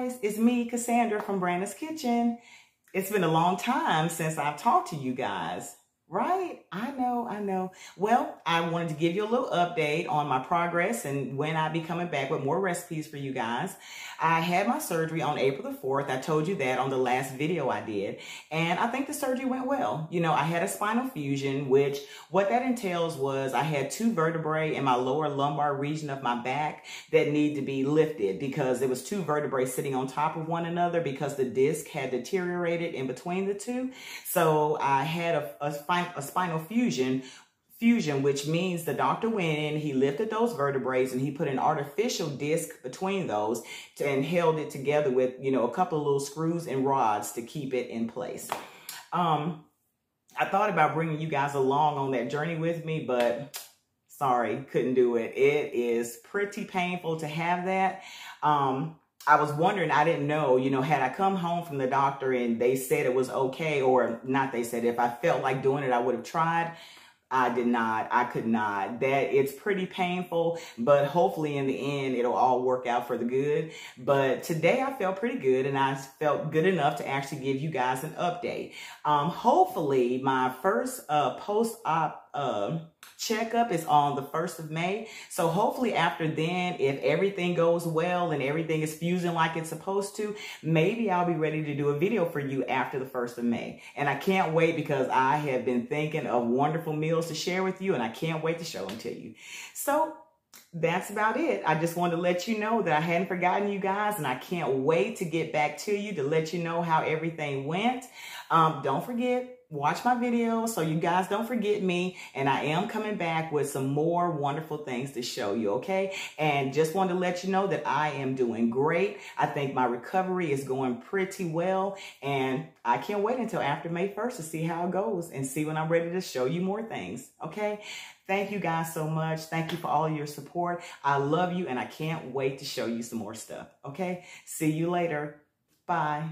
guys, it's me, Cassandra from Branna's Kitchen. It's been a long time since I've talked to you guys. Right? I know, I know. Well, I wanted to give you a little update on my progress and when I'll be coming back with more recipes for you guys. I had my surgery on April the 4th. I told you that on the last video I did. And I think the surgery went well. You know, I had a spinal fusion, which what that entails was I had two vertebrae in my lower lumbar region of my back that need to be lifted because there was two vertebrae sitting on top of one another because the disc had deteriorated in between the two. So I had a, a spinal a spinal fusion fusion, which means the doctor went in, he lifted those vertebrae and he put an artificial disc between those to, and held it together with, you know, a couple of little screws and rods to keep it in place. Um, I thought about bringing you guys along on that journey with me, but sorry, couldn't do it. It is pretty painful to have that. Um, I was wondering, I didn't know, you know, had I come home from the doctor and they said it was okay, or not they said, if I felt like doing it, I would have tried. I did not. I could not. That it's pretty painful, but hopefully in the end it'll all work out for the good. But today I felt pretty good and I felt good enough to actually give you guys an update. Um, hopefully my first uh, post-op uh, checkup is on the 1st of May. So hopefully after then, if everything goes well and everything is fusing like it's supposed to, maybe I'll be ready to do a video for you after the 1st of May. And I can't wait because I have been thinking of wonderful meals to share with you and I can't wait to show them to you. So that's about it. I just wanted to let you know that I hadn't forgotten you guys and I can't wait to get back to you to let you know how everything went. Um, don't forget, watch my videos so you guys don't forget me and I am coming back with some more wonderful things to show you okay and just wanted to let you know that I am doing great I think my recovery is going pretty well and I can't wait until after May 1st to see how it goes and see when I'm ready to show you more things okay Thank you guys so much. Thank you for all your support. I love you and I can't wait to show you some more stuff. Okay? See you later. Bye.